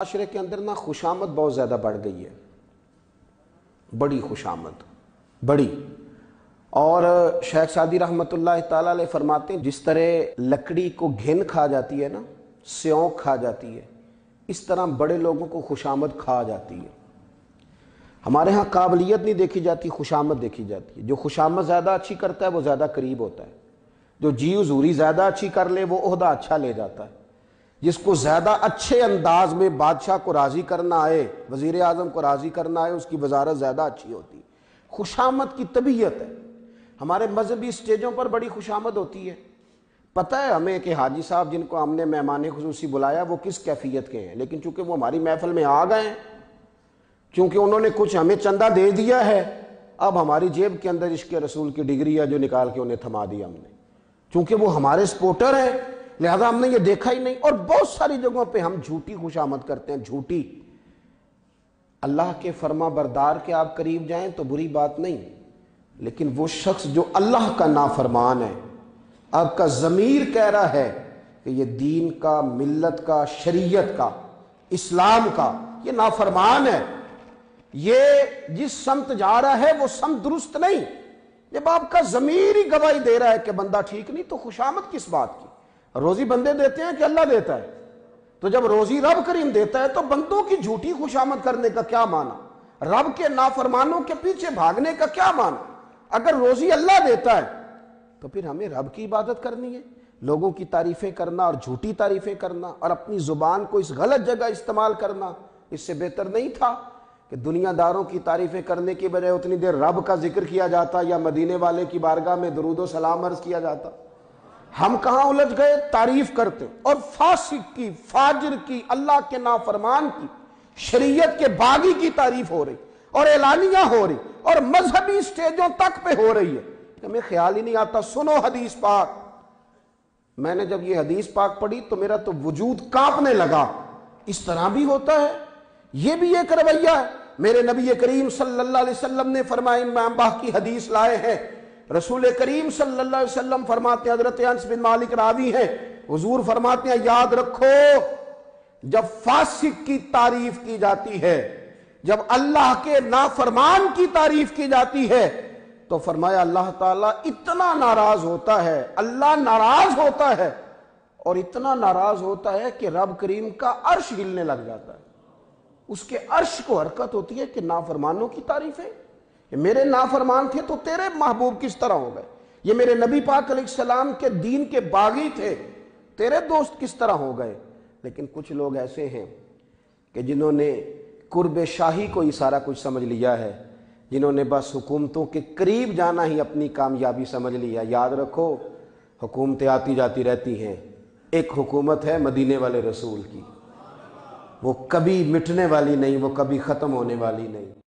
माशरे के अंदर ना खुशामद बहुत ज़्यादा बढ़ गई है। बड़ी खुशामद, बड़ी। और, शेख सादी रहमत ताला फरमाते हैं, जिस तरह लकड़ी को घिन खा जाती है ना स्यों खा जाती है, इस तरह बड़े लोगों को खुशामद खा जाती है। हमारे यहाँ काबिलियत नहीं देखी जाती, खुशामद देखी जाती है। जो खुशामद ज़्यादा अच्छी करता है, वो ज़्यादा करीब होता है। जो जी जूरी ज़्यादा अच्छी कर ले, वो अहदा अच्छा ले जाता है। जिसको ज़्यादा अच्छे अंदाज में बादशाह को राज़ी करना आए वज़ी अजम को राज़ी करना आए, उसकी वजारत ज़्यादा अच्छी होती। खुशामद की तबीयत है। हमारे मजहबी स्टेजों पर बड़ी खुशामद होती है। पता है हमें कि हाजी साहब, जिनको हमने मेहमान खसूसी बुलाया, वो किस कैफियत के हैं? लेकिन चूँकि वो हमारी महफल में आ गए क्योंकि उन्होंने कुछ हमें चंदा दे दिया है, अब हमारी जेब के अंदर इश्क रसूल की डिग्री है जो निकाल के उन्हें थमा दिया हमने। क्योंकि वो हमारे सपोर्टर हैं लिहाजा हमने ये देखा ही नहीं। और बहुत सारी जगहों पे हम झूठी खुशामद करते हैं, झूठी। अल्लाह के फर्मा बरदार के आप करीब जाएँ तो बुरी बात नहीं। लेकिन वो शख्स जो अल्लाह का नाफरमान है, आपका ज़मीर कह रहा है कि ये दीन का, मिल्लत का, शरीयत का, इस्लाम का, ये नाफरमान है। ये जिस समत जा रहा है, वो समत दुरुस्त नहीं। जब आपका ज़मीर ही गवाही दे रहा है कि बंदा ठीक नहीं तो खुशामद किस बात की? रोजी बंदे देते हैं कि अल्लाह देता है। तो जब रोजी रब करीम देता है तो बंदों की झूठी खुशामद करने का क्या माना? रब के नाफरमानों के पीछे भागने का क्या माना? अगर रोजी अल्लाह देता है तो फिर हमें रब की इबादत करनी है। लोगों की तारीफें करना और झूठी तारीफें करना और अपनी ज़ुबान को इस गलत जगह इस्तेमाल करना, इससे बेहतर नहीं था कि दुनियादारों की तारीफें करने की बजाय उतनी देर रब का ज़िक्र किया जाता या मदीने वाले की बारगाह में दरूदो सलाम अर्ज़ किया जाता। हम कहा उलझ गए? तारीफ़ करते और फासिक की, फाजिर की, अल्लाह के नाफरमान की, शरीयत के बागी की तारीफ़ हो रही, और एलानिया हो रही, और मजहबी स्टेजों तक पे हो रही है। हमें ख्याल ही नहीं आता, सुनो हदीस पाक। मैंने जब ये हदीस पाक पढ़ी तो मेरा तो वजूद कांपने लगा। इस तरह भी होता है। ये भी एक रवैया है। मेरे नबी करीम सल्लल्लाहु अलैहि वसल्लम ने फरमाया, इमाम बाह की हदीस लाए हैं। रसूल करीम वसल्लम फरमाते हज़रत बिन मालिक रावी हैं, हुजूर फरमाते हैं, याद रखो, जब फासिक की तारीफ़ की जाती है, जब अल्लाह के नाफरमान की तारीफ़ की जाती है तो फरमाया, अल्लाह ताला इतना नाराज़ होता है, अल्लाह नाराज़ होता है, और इतना नाराज़ होता है कि रब करीम का अर्श हिलने लग जाता है। उसके अर्श को हरकत होती है कि नाफरमानों की तारीफ़। है मेरे नाफरमान थे तो तेरे महबूब किस तरह हो गए? ये मेरे नबी पाक सलाम के दीन के बागी थे, तेरे दोस्त किस तरह हो गए? लेकिन कुछ लोग ऐसे हैं कि जिन्होंने कुर्ब शाही को ही सारा कुछ समझ लिया है, जिन्होंने बस हुकूमतों के करीब जाना ही अपनी कामयाबी समझ लिया। याद रखो, हुकूमतें आती जाती रहती हैं। एक हुकूमत है मदीने वाले रसूल की। वो कभी मिटने वाली नहीं, वो कभी ख़त्म होने वाली नहीं।